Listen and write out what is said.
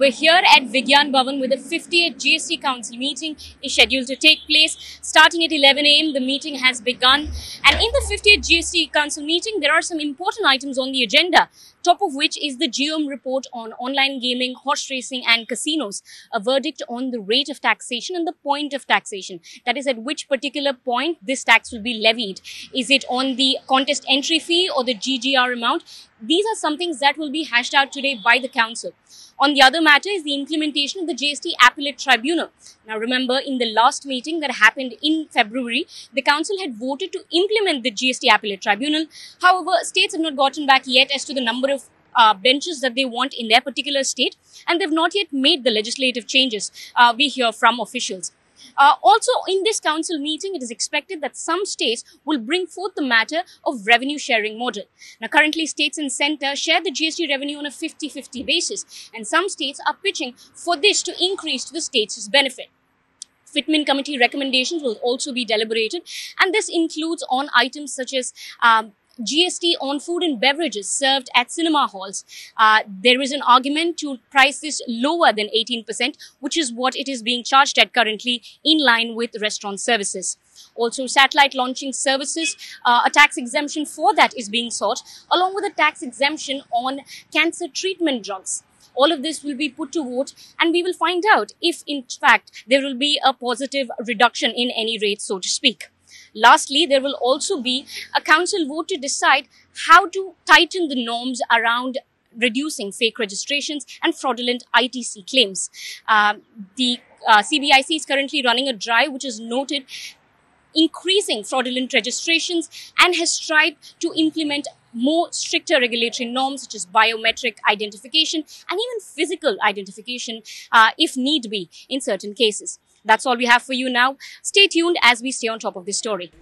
We're here at Vigyan Bhavan with the 58th GST Council meeting is scheduled to take place. Starting at 11 a.m., the meeting has begun. And in the 58th GST Council meeting, there are some important items on the agenda, top of which is the GoM report on online gaming, horse racing and casinos, a verdict on the rate of taxation and the point of taxation. That is, at which particular point this tax will be levied. Is it on the contest entry fee or the GGR amount? These are some things that will be hashed out today by the council. On the other matter is the implementation of the GST Appellate Tribunal. Now remember, in the last meeting that happened in February, the council had voted to implement the GST Appellate Tribunal. However, states have not gotten back yet as to the number of uh, benches that they want in their particular state, and they've not yet made the legislative changes. Uh, we hear from officials. Uh, also, in this council meeting, it is expected that some states will bring forth the matter of revenue sharing model. Now, currently, states and center share the GST revenue on a 50-50 basis, and some states are pitching for this to increase to the states' benefit. Fitment committee recommendations will also be deliberated, and this includes on items such as um, GST on food and beverages served at cinema halls. Uh, there is an argument to price this lower than 18%, which is what it is being charged at currently in line with restaurant services. Also, satellite launching services, uh, a tax exemption for that is being sought, along with a tax exemption on cancer treatment drugs. All of this will be put to vote and we will find out if in fact there will be a positive reduction in any rate, so to speak. Lastly, there will also be a council vote to decide how to tighten the norms around reducing fake registrations and fraudulent ITC claims. Uh, the uh, CBIC is currently running a drive which is noted increasing fraudulent registrations and has tried to implement more stricter regulatory norms such as biometric identification and even physical identification uh, if need be in certain cases. That's all we have for you now. Stay tuned as we stay on top of this story.